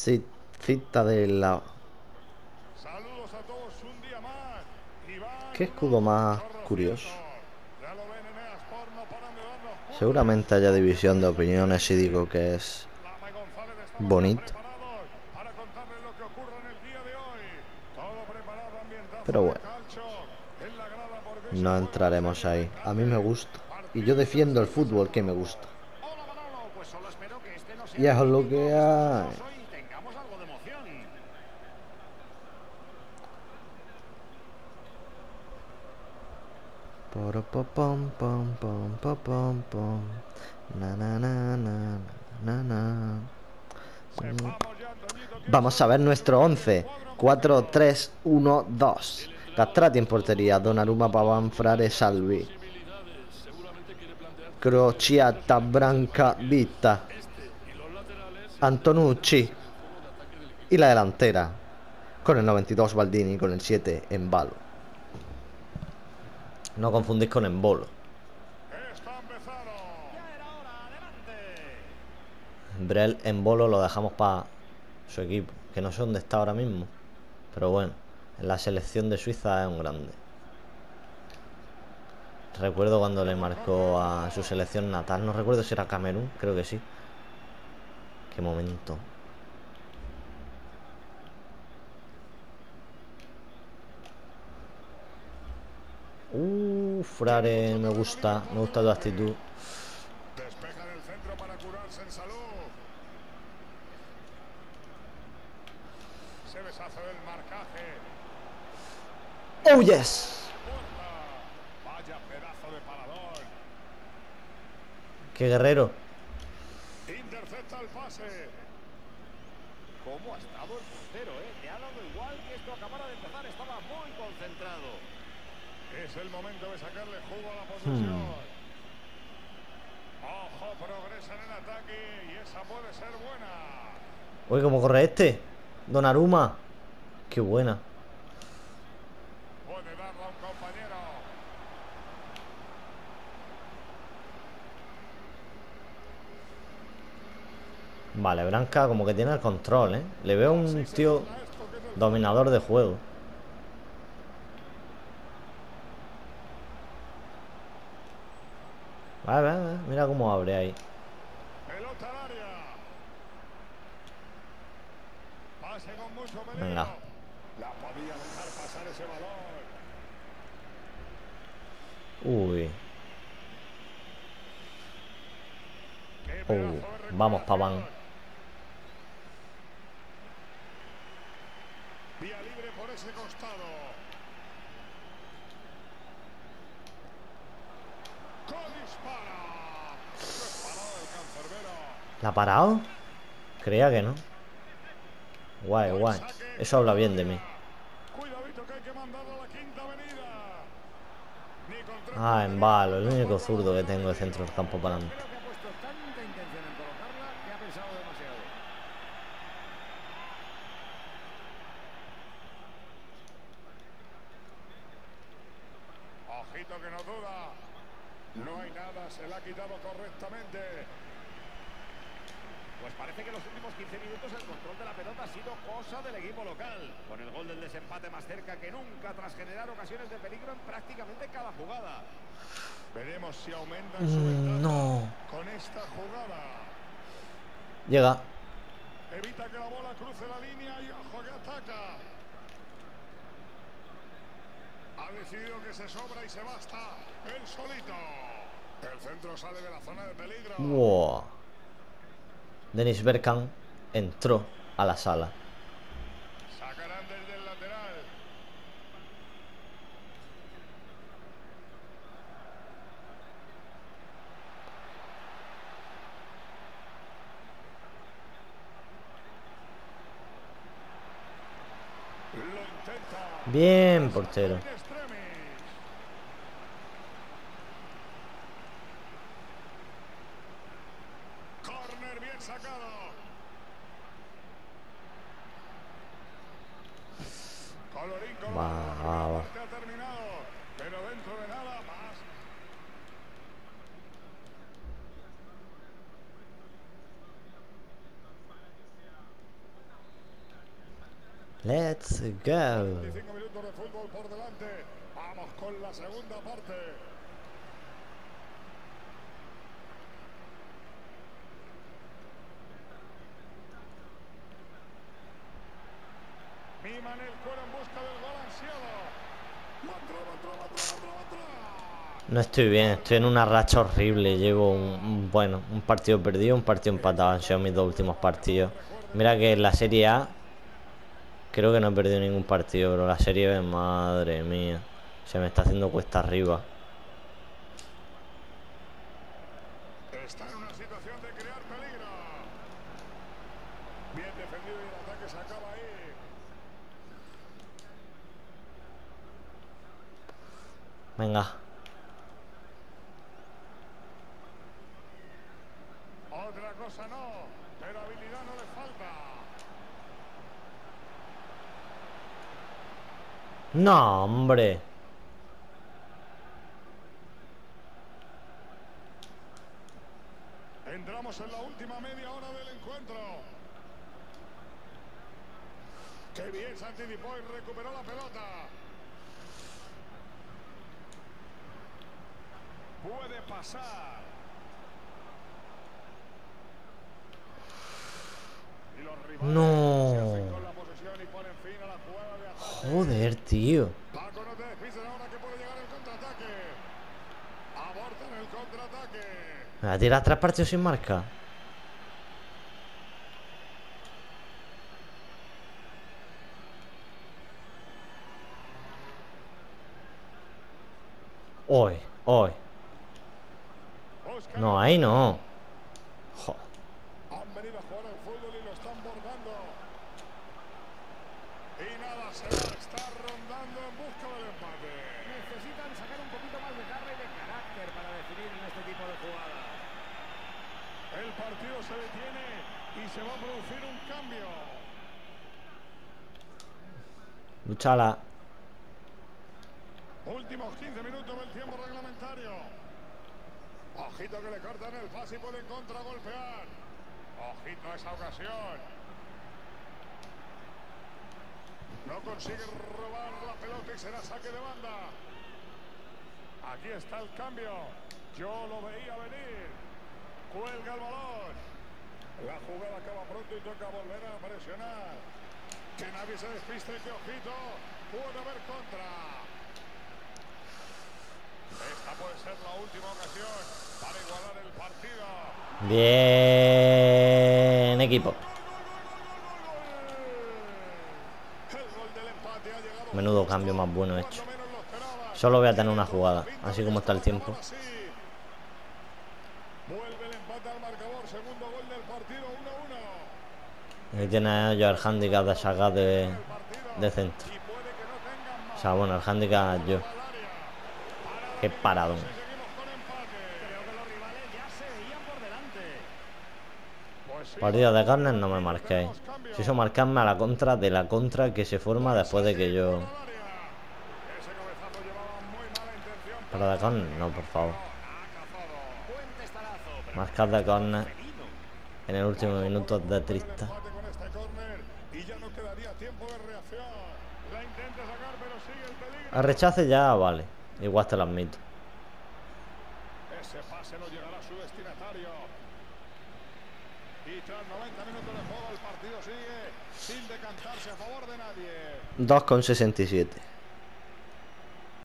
Cita de la... ¿Qué escudo más curioso? Seguramente haya división de opiniones si digo que es bonito. Pero bueno. No entraremos ahí. A mí me gusta. Y yo defiendo el fútbol que me gusta. Pues este Y es lo que hay. Vamos a ver nuestro jugadores 11. del cuadro 4, 3, 1, 2. Castrati en portería. Donnarumma, Paván, Frare, Salvi. Crociata, Branca, Vita. Antonucci. Y la delantera. Con el 92 Baldini, con el 7 Embalo. No confundís con Embolo. Brel Embolo lo dejamos para su equipo. Que no sé dónde está ahora mismo. Pero bueno, en la selección de Suiza es un grande. Recuerdo cuando le marcó a su selección natal. No recuerdo si era Camerún, creo que sí. Qué momento. Uh, Frare, me gusta, me gusta tu actitud. Oh, yes. Vaya pedazo de parador. Qué guerrero. Intercepta el pase. ¿Cómo ha estado el portero, eh? Le ha dado igual que esto acabara de empezar, estaba muy concentrado. Es el momento de sacarle jugo a la posesión. Ojo, progresa en el ataque y esa puede ser buena. Oye, ¿cómo corre este? Donnarumma. Qué buena. Puede darla a un compañero. Vale, Branca como que tiene el control, ¿eh? Le veo un tío dominador de juego. Vale, vale, mira cómo abre ahí. Venga. Uy. Oh, vamos, Paván. ¿La ha parado? Creía que no. Guay, guay. Eso habla bien de mí. Ah, en balo, el único zurdo que tengo de centro del campo para demasiado. Ojito que no duda. No hay nada, se la ha quitado correctamente. Pues parece que en los últimos 15 minutos el control de la pelota ha sido cosa del equipo local. Con el gol del desempate más cerca que nunca tras generar ocasiones de peligro en prácticamente cada jugada. Veremos si aumentan su Mm, ventaja no. con esta jugada. Llega. Evita que la bola cruce la línea y ojo que ataca. Ha decidido que se sobra y se basta. El solito. El centro sale de la zona de peligro. Wow. Dennis Bergkamp entró a la sala. Sacarán desde el lateral. Bien, portero. In extremis. Corner bien sacado. Colorín colorado. Va, la primera va, va. parte ha terminado, pero dentro de nada más. Let's go. 25 minutos de fútbol por delante. Vamos con la segunda parte. El cuero en busca del gol ansiado. No estoy bien, estoy en una racha horrible. Llevo un, bueno, un partido perdido, un partido empatado. Han sido mis dos últimos partidos. Mira que en la Serie A creo que no he perdido ningún partido, pero la Serie B, madre mía, se me está haciendo cuesta arriba. Está en una situación de crear peligro. Bien defendido y el ataque se acaba ahí. Venga, Otra cosa no, pero habilidad no le falta. no, hombre. Entramos en la última media hora del encuentro. Qué bien se anticipó y recuperó la pelota. Puede pasar. Y los rivales No. se hacen con la posesión y ponen fin a la jugada de ataque. Joder, tío. Paco, no te despistes ahora que puede llegar el contraataque. Abortan el contraataque. Me va a tirar tres partidos sin marca. Hoy, hoy. No, ahí no. Jo, Han venido a jugar al fútbol y lo están bordando. Y nada, se va, está rondando en busca del empate. Necesitan sacar un poquito más de garra y de carácter para definir en este tipo de jugadas. El partido se detiene y se va a producir un cambio. luchala. Últimos 15 minutos del tiempo reglamentario. Ojito que le cortan el pase y pueden contragolpear. Ojito a esa ocasión. No consigue robar la pelota y será saque de banda. Aquí está el cambio. Yo lo veía venir. Cuelga el balón. La jugada acaba pronto y toca volver a presionar. Que nadie se despiste, que ojito. Puede haber contra. Esta puede ser la última ocasión Bien, equipo. Menudo cambio más bueno hecho. Solo voy a tener una jugada, así como está el tiempo. ahora sí. Vuelve el empate al marcador, segundo gol del partido, 1-1. Ahí tiene yo el handicap de sacar de, de centro. O sea, bueno, el handicap yo. Qué la paradón. si seguimos con empate. Creo que los rivales ya se veían por delante. Partido de córner no me marquéis. Si eso marcarme a la contra de la contra que se forma después de que yo... Pero de córner, no, por favor. Marcar de felido. en el último minuto de triste. El rechace ya vale. Igual te lo admito. Ese pase llegará a su destinatario. Y tras 90 minutos de el partido de nadie. 2,67.